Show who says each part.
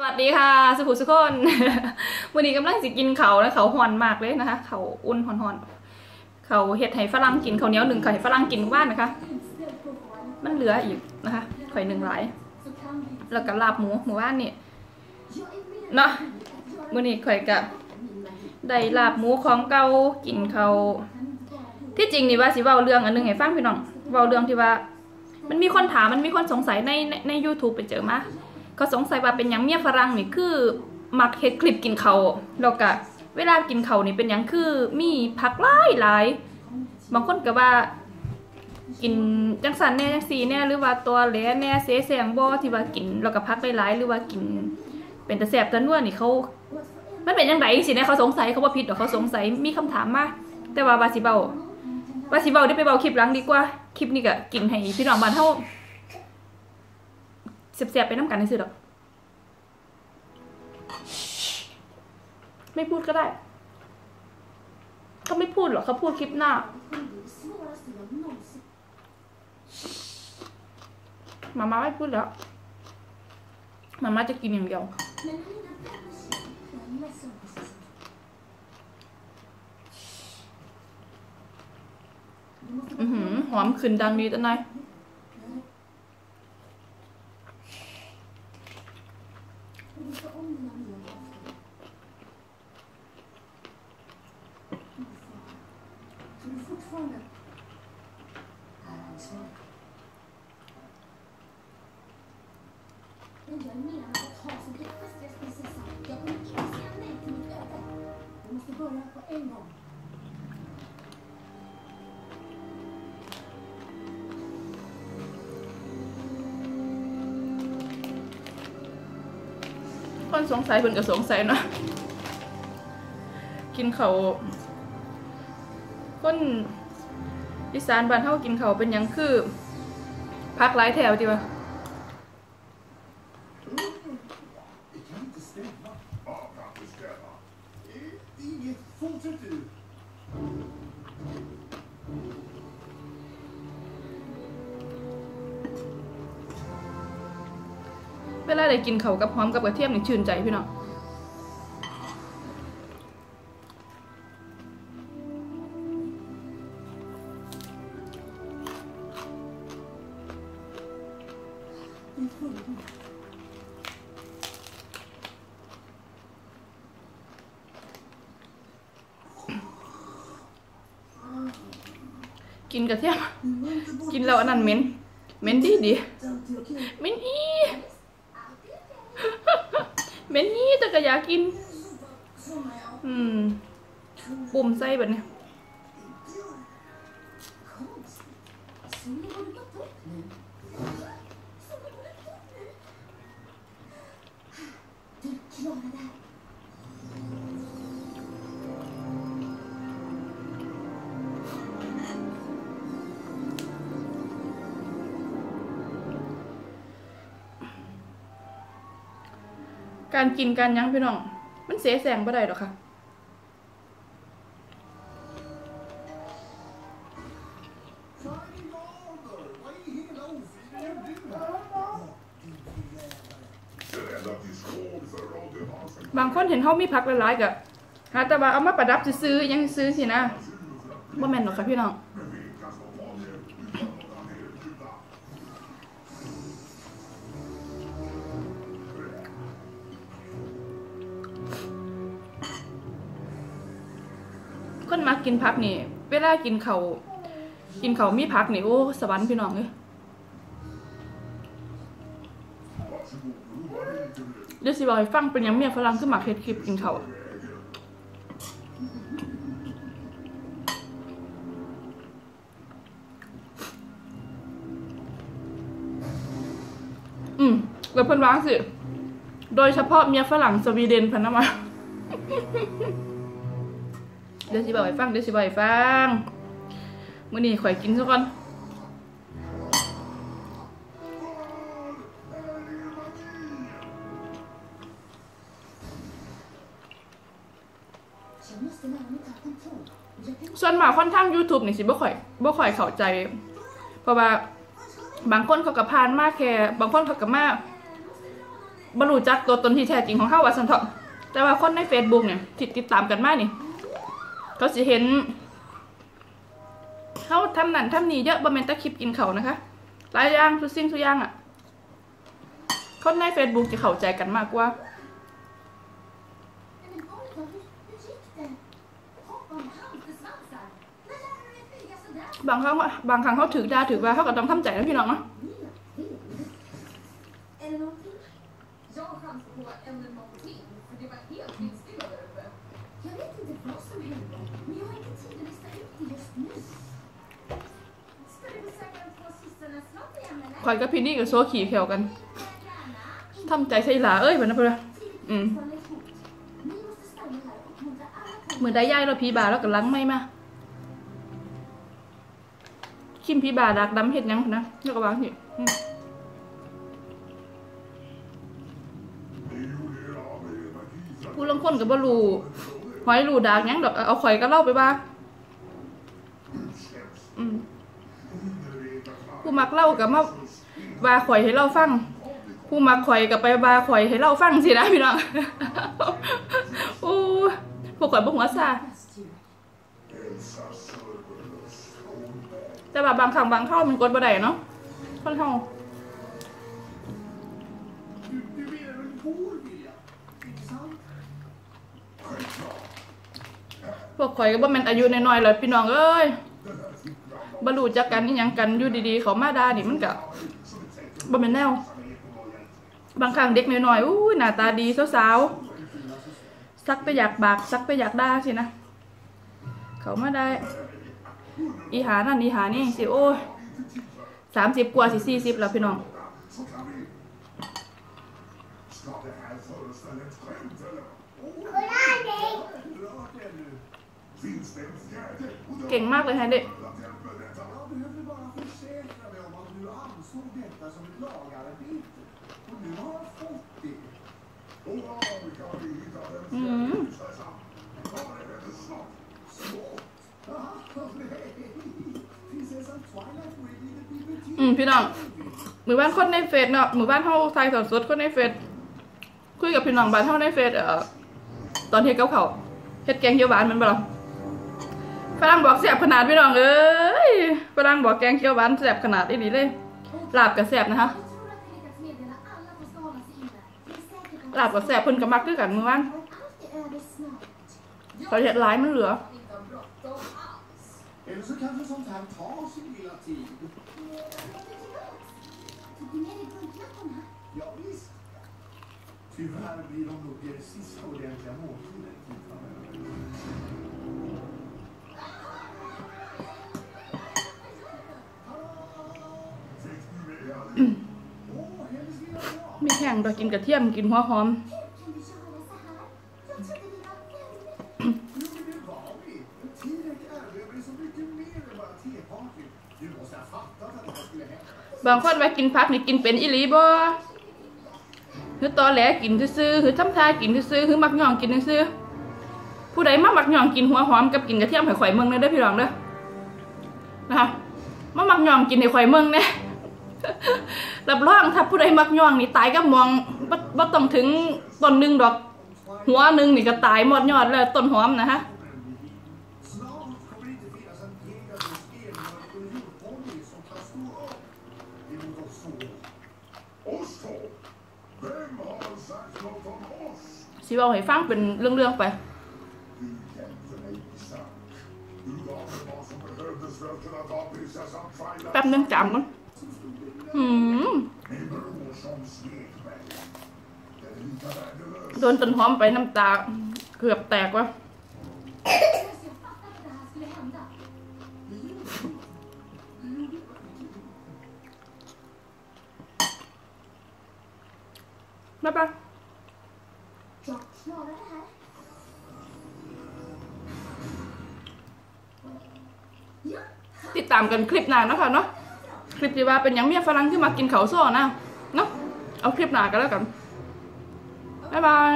Speaker 1: สวัสดีค่ะสุขุสุคน วันนี้กำลังสิกินเขาวแล้วเขาหอนมากเลยนะคะ เขาอุ่นหอนๆเขาเห็ดให้ฝรั่งกินเขาเนียหนึ่งเขาวให้ฝรั่งกินบ้านนะคะ มันเหลืออีกนะคะไข่หนึ่งหลายแล้วก็ลาบหมูหมู่บ้านนี่เนาะมื้อนี้ไข่กับได้ลาบหมูของเก่ากินเขาที่จริงนี่ว่าสิเว้าเรื่องอันหนึงให้ฟังพี่น้องเว้าเรื่องที่ว่า มันมีคนถามมันมีคนสงสัยในในใน YouTube ไปเจอมา เขาสงสัยว่าเป็นยังเมียฝรั่งนี่คือมักเฮ็ดคลิปกินเขาแล้วก็เวลากินเขานี่เป็นยังคือมีผักหลายหลายบางคนก็ว่า กินจังสันแน่จังสีแน่หรือว่าตัวแหลแน่เสแสงบ่ที่ว่ากินแล้วก็พักหลายๆหรือว่ากิน เป็นตะแสบตะนวดนี่เขามันเป็นยังไงสิเนี่ยเขาสงสัยเขาว่าผิดหรอเขาสงสัยมีคำถามมาแต่ว่าบาสิเบาบาสิเบาได้ไปเบาคลิปหลังดีกว่าคลิปนี้ก็กินให้พี่น้องบ้านเฮา เสียบๆไปน้ำกันซื่อๆดอกไม่พูดก็ได้เขาไม่พูดหรอกเขาพูดคลิปหน้า มาม่าไม่พูดแล้ว มาม่าจะกินอย่างเดียวอือหือหอมขึ้นดังดีจังนาย สงสัยเพิ่นก็สงสัยเนาะกินเขาคนอีสานบ้านเฮากินเขาเป็นยังคือพักหลายแถวจิวะ เวลาได้กินเขากับหอมกับกระเทียมนี่ชื่นใจพี่น้องกินกระเทียม กินแล้วอันนั้นเหม็นเหม็นดีดีเหม็นอี เม็นอีแต่ก็อยากกิน อืม ปุ่มไส้แบบเนี้ การกินการยั้งพี่น้อง มันเสียแสงบ่ได้หรอกค่ะ บางคนเห็นเขามีพักหลายๆกับหาแต่ว่าเอามาประดับซื้อยังซื้อสินะบ่แม่นหรอกค่ะพี่น้อง คนมากินผักนี่ เวลากินเขากินเขามีผักนี่โอ้สวรรค์พี่น้องเลยเดี๋ยวสิบอกให้ฟังเป็นยังเมียฝรั่งขึ้นมาเฮ็ดคลิปกินเขาอะอืมแล้วเพิ่นวางสิ โดยเฉพาะเมียฝรั่งสวีเดนพันนะมา เดี๋ยวสิบอกให้ฟังเดี๋ยวสิบอกให้ฟังมื้อนี้ข่อยกินซะก่อนส่วนมากค่อนข้าง YouTube นี่สิบ่ค่อยบ่ค่อยเข้าใจ เพราะว่าบางคนเขาก็ผ่านมากแค่บางคนเขาก็มาบรู้จักตัวตนที่แท้จริงของเขาว่าสันเถาะแต่ว่าคนใน Facebook เนี่ยที่ติดตามกันมากนี่ เขาสิเห็นเขาทำนั่นทำนี่เยอะบ่แม่นตะคลิปกินเขานะคะ หลายอย่างทุกสิ่งทุกอย่างอะคนใน Facebook จะเข้าใจกันมากกว่าบางครั้งบางครั้งเขาถือดาถือว่าเขาก็ต้องทำใจนะพี่น้องนะ อยกับพี่นี่กับโซขี่เขียวกันทำใจใส่หลาเอ้ยแบบนั้นเพื่อน
Speaker 2: Tidigt
Speaker 1: Mm.
Speaker 2: fortfarande ett hot. Ni måste stanna här och uppmuntra alla
Speaker 1: เหมือนได้ย่ายเราพีบาแล้วก็ล้างไม่มาคิมพีบาดักดำเห็ดยังนะแล้วก็วางสิผู้ลางคนกับบ่รู้หอยรูดากยังดอกเอาข่อยก็เล่าไปว่าอืม ผู้มักเล่ากับมาวาข่อยให้เล่าฟัง ผู้มักข่อยกับไปวาข่อยให้เล่าฟังสินะพี่น้องโอ้พวกข่อยบ่หัวซาแต่ว่าบางครั้งบางเข้ามันกดบ่ได้เนาะคนเฮา
Speaker 3: Du, du menar väl vår vilja? Inte sant? Självklart.
Speaker 1: พวกข่อยก็บ่แม่นอายุน้อยๆหรอกพี่น้องเอ้ย บ่รู้จักกันอีหยังกันอยู่ดีๆ เขามาด่านี่มันก็บ่แม่นแนว บางครั้งเด็กน้อยๆอู้หน้าตาดีสาวๆสักไปอยากบากสักไปอยากด่าสินะเขามาได้ อีหานั่นอีหานี่สิโอ้ย30กว่าสิ40แล้วพี่น้องเก่งมากเลยฮะเด็ก
Speaker 3: det biblioteket.
Speaker 1: อืมพี่น้องหมู่บ้านคนในเฟซเนาะหมู่บ้านเฮาไทยสดสดคนในเฟซคุยกับพี่น้องบ้านเฮาในเฟซเอ่อตอนเฮ็ดกับเขาเฮ็ดแกงเขียวหวานมันบ่ล่ะฝรั่งบอกแซ่บขนาดพี่น้องเอ้ยฝรั่งบอกแกงเขียวหวานแซ่บขนาดนี้เลยลาบก็แซ่บนะคะ ลาบกับแสบพิ่นกับมักด้วยกันเมื่อวานเขาเห็ดร้ายมันเหลือ
Speaker 3: เ Tyvärr blir de nog er sista ordentliga
Speaker 1: måltiden. งดอกกินกระเทียมกินหัวหอม บางคนว่ากินผักนี่กินเป็นอีหลีบ่คือตอแหลกินซื่อๆคือทำทากินซื่อๆคือมักย่องกินซื่อผู้ใดมามักย่องกินหัวหอมกับกินกระเทียมให้ข่เมืองเลยเด้อพี่น้องเด้อนะคะมามักย่องกินให้ข่เมืองเนี่ย รับรองถ้าผู้ใดมักย่องนี่ตายก็มองว่าต้องถึงต้นหนึ่งดอก หัวหนึ่งนี่ก็ตายหมดยอดเลยต้นหอมนะฮะสีบอกให้ฟังเป็นเรื่องๆไป แป๊บนึงจำก่อน โดนต้นหอมไปน้ำตา เกือบแตกวะมา
Speaker 2: ปะ
Speaker 1: ติดตามกันคลิปหน้านะคะเนาะ คลิปที่ว่าเป็นยังเมียฝรั่งที่มากินเขาโซ้อนะเนาะเอาคลิปหนากันแล้วกันบ๊ายบาย